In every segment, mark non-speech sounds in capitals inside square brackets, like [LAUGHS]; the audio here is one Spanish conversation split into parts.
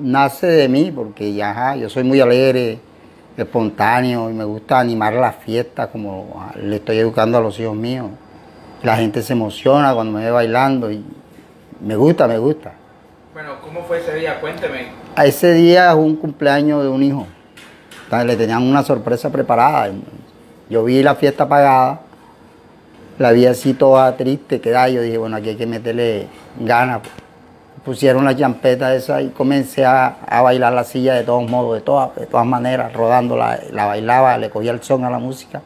nace de mí, porque ya, ajá, yo soy muy alegre, espontáneo y me gusta animar las fiestas como le estoy educando a los hijos míos. La gente se emociona cuando me ve bailando y me gusta, me gusta. Bueno, ¿cómo fue ese día? Cuénteme. A ese día es un cumpleaños de un hijo. Le tenían una sorpresa preparada. Yo vi la fiesta apagada, la vi así toda triste, quedada. Yo dije, bueno, aquí hay que meterle ganas. Pusieron la champeta esa y comencé a, a bailar la silla de todos modos, de todas, de todas maneras, rodando, la, la bailaba, le cogía el son a la música.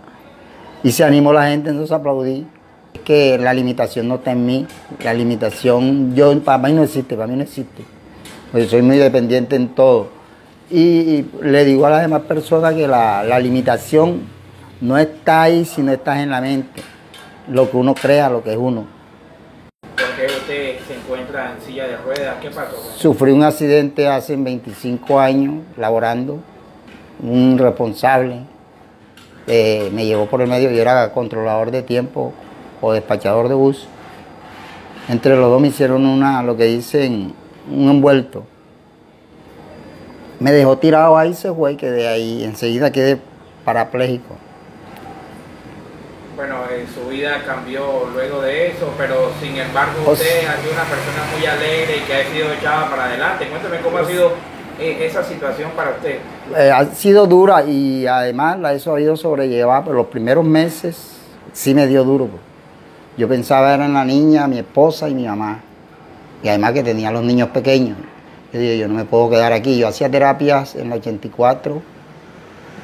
Y se animó la gente, entonces aplaudí. Es que la limitación no está en mí, la limitación, yo, para mí no existe, para mí no existe. Porque soy muy dependiente en todo. Y, y le digo a las demás personas que la, la limitación no está ahí si no estás en la mente. Lo que uno crea, lo que es uno. ¿Por qué usted se encuentra en silla de ruedas? ¿Qué pasó? Sufrí un accidente hace 25 años laborando, un responsable eh, me llevó por el medio, yo era controlador de tiempo o despachador de bus. Entre los dos me hicieron una, lo que dicen, un envuelto. Me dejó tirado ahí, se fue y quedé ahí. Enseguida quedé parapléjico. Su vida cambió luego de eso, pero sin embargo usted ha sido una persona muy alegre y que ha sido echada para adelante. Cuénteme cómo ha sido eh, esa situación para usted. Eh, ha sido dura y además la he sabido sobrellevar, pero los primeros meses sí me dio duro. pues. Yo pensaba era en la niña, mi esposa y mi mamá. Y además que tenía los niños pequeños. Yo dije, yo no me puedo quedar aquí. Yo hacía terapias en el 84.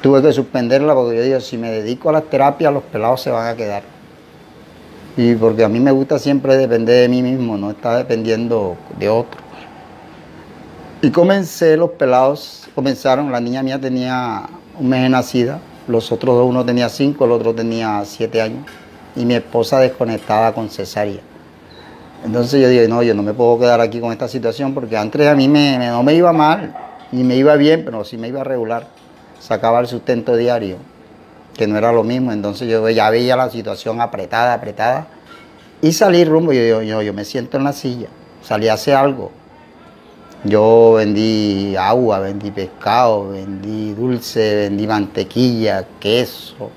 Tuve que suspenderla porque yo digo, si me dedico a las terapias, los pelados se van a quedar. Y porque a mí me gusta siempre depender de mí mismo, no estar dependiendo de otro. Y comencé, los pelados comenzaron, la niña mía tenía un mes de nacida, los otros dos, uno tenía cinco, el otro tenía siete años, y mi esposa desconectada con cesárea. Entonces yo dije, no, yo no me puedo quedar aquí con esta situación, porque antes a mí me, no me iba mal, ni me iba bien, pero sí me iba regular. Sacaba el sustento diario, que no era lo mismo, entonces yo ya veía la situación apretada, apretada, y salí rumbo, yo digo, yo, yo me siento en la silla, salí a hacer algo. Yo vendí agua, vendí pescado, vendí dulce, vendí mantequilla, queso.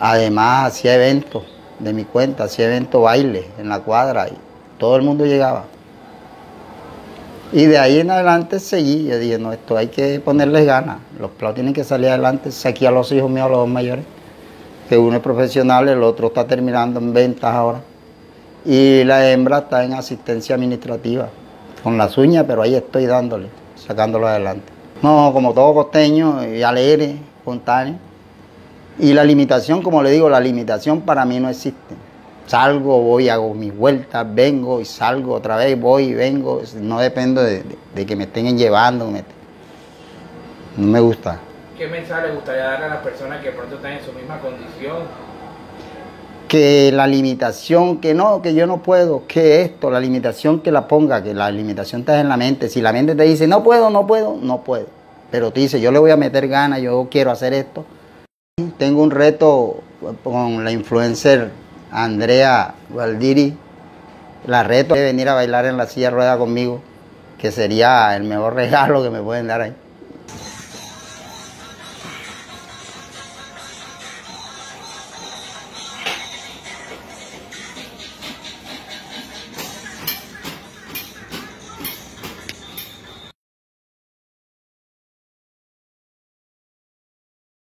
Además hacía eventos de mi cuenta, hacía eventos baile en la cuadra y todo el mundo llegaba. Y de ahí en adelante seguí, yo dije, no, esto hay que ponerles ganas, los pelados tienen que salir adelante, saqué a los hijos míos, a los dos mayores, que uno es profesional, el otro está terminando en ventas ahora. Y la hembra está en asistencia administrativa, con las uñas, pero ahí estoy dándole, sacándolo adelante. No, como todo costeño, y alegre, espontáneo. Y la limitación, como le digo, la limitación para mí no existe. Salgo, voy, hago mis vueltas, vengo y salgo otra vez, voy y vengo. No dependo de, de- de que me estén llevando. me- no me gusta. ¿Qué mensaje le gustaría dar a las personas que pronto están en su misma condición? que la limitación, que no, que yo no puedo, que esto, la limitación que la ponga, que la limitación está en la mente. Si la mente te dice, no puedo, no puedo, no puedo. Pero te dice, yo le voy a meter ganas, yo quiero hacer esto. Tengo un reto con la influencer Andrea Valdiri. La reto de venir a bailar en la silla rueda conmigo, que sería el mejor [LAUGHS] regalo que me pueden dar ahí.